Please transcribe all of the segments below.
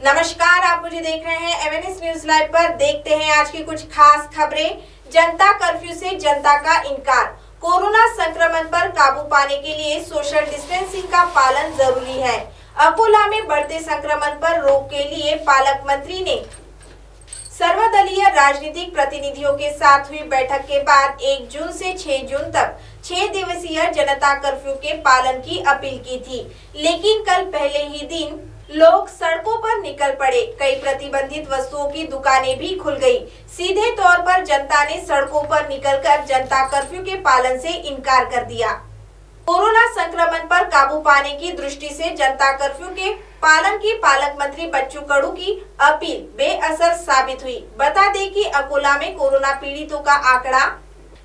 नमस्कार, आप मुझे देख रहे हैं एमएनएस न्यूज़ लाइव पर। देखते हैं आज की कुछ खास खबरें। जनता कर्फ्यू से जनता का इनकार। कोरोना संक्रमण पर काबू पाने के लिए सोशल डिस्टेंसिंग का पालन ज़रूरी है। अकोला में बढ़ते संक्रमण पर रोक के लिए पालक मंत्री ने सर्वदलीय राजनीतिक प्रतिनिधियों के साथ हुई बैठक के बाद 1 जून से 6 जून तक छह दिवसीय जनता कर्फ्यू के पालन की अपील की थी। लेकिन कल पहले ही दिन लोग सड़कों पर निकल पड़े। कई प्रतिबंधित वस्तुओं की दुकानें भी खुल गई। सीधे तौर पर जनता ने सड़कों पर निकलकर जनता कर्फ्यू के पालन से इनकार कर दिया। कोरोना संक्रमण पर काबू पाने की दृष्टि से जनता कर्फ्यू के पालन की पालक मंत्री बच्चू कड़ू की अपील बेअसर साबित हुई। बता दें कि अकोला में कोरोना पीड़ितों का आंकड़ा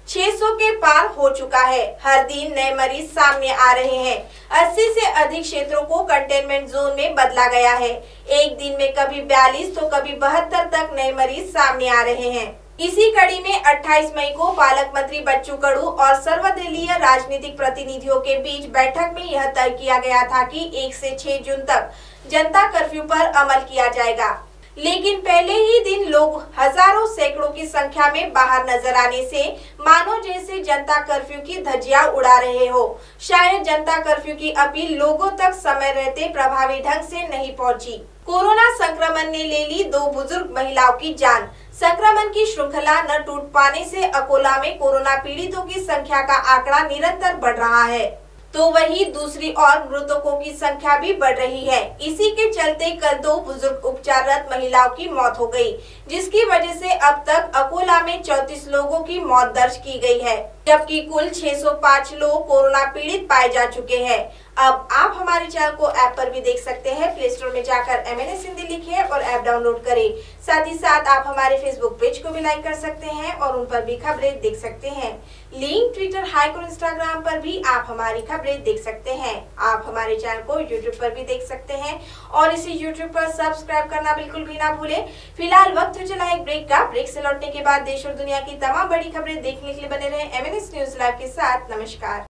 600 के पार हो चुका है। हर दिन नए मरीज़ सामने आ रहे हैं। 80 से अधिक क्षेत्रों को कंटेनमेंट जोन में बदला गया है। एक दिन में कभी 42 तो कभी बहत्तर तक नए मरीज़ सामने आ रहे हैं। इसी कड़ी में 28 मई को पालक मंत्री बच्चू कड़ू और सर्वदलीय राजनीतिक प्रतिनिधियों के बीच बैठक में यह तय किया गया था कि 1 से 6 जून तक जनता कर्फ्यू पर अमल किया जाएगा। लेकिन पहले ही दिन लोग हज़ारों सैकड़ों की संख्या में बाहर नज़र आने से मानो जैसे जनता कर्फ्यू की धज्जियाँ उड़ा रहे हो। शायद जनता कर्फ्यू की अपील लोगों तक समय रहते प्रभावी ढंग से नहीं पहुँची। कोरोना संक्रमण ने ले ली दो बुज़ुर्ग महिलाओं की जान। संक्रमण की श्रृंखला न टूट पाने से अकोला में कोरोना पीड़ितों की संख्या का आंकड़ा निरंतर बढ़ रहा है। तो वहीं दूसरी ओर मृतकों की संख्या भी बढ़ रही है। इसी के चलते कल दो बुज़ुर्ग उपचाररत महिलाओं की मौत हो गई, जिसकी वजह से अब तक अकोला में 34 लोगों की मौत दर्ज की गई है। जबकि कुल 605 लोग कोरोना पीड़ित पाए जा चुके हैं। अब आप हमारे चैनल को ऐप पर भी देख सकते हैं। प्ले स्टोर में जाकर एम एन एस हिंदी लिखे और ऐप डाउनलोड करें। साथ ही साथ आप हमारे फेसबुक पेज को भी लाइक कर सकते हैं और उन पर भी खबरें देख सकते हैं। लिंक ट्विटर हाइक और इंस्टाग्राम पर भी आप हमारी खबरें देख सकते हैं। आप हमारे चैनल को यूट्यूब पर भी देख सकते हैं और इसे यूट्यूब पर सब्सक्राइब करना बिल्कुल भी ना भूले। फ़िलहाल वक्त चला एक ब्रेक का। ब्रेक से लौटने के बाद देश और दुनिया की तमाम बड़ी खबरें देखने के लिए बने रहे। एम न्यूज़ लाइव के साथ नमस्कार।